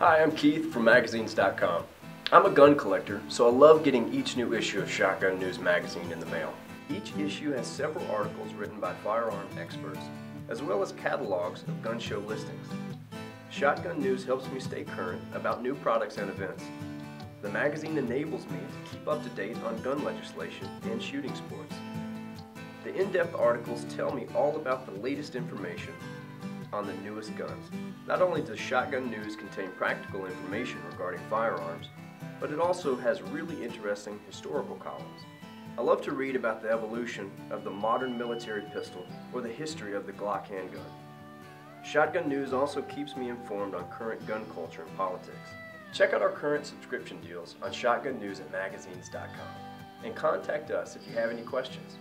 Hi, I'm Keith from Magazines.com. I'm a gun collector, so I love getting each new issue of Shotgun News magazine in the mail. Each issue has several articles written by firearm experts, as well as catalogs of gun show listings. Shotgun News helps me stay current about new products and events. The magazine enables me to keep up to date on gun legislation and shooting sports. The in-depth articles tell me all about the latest information on the newest guns. Not only does Shotgun News contain practical information regarding firearms, but it also has really interesting historical columns. I love to read about the evolution of the modern military pistol or the history of the Glock handgun. Shotgun News also keeps me informed on current gun culture and politics. Check out our current subscription deals on Shotgun News at magazines.com and contact us if you have any questions.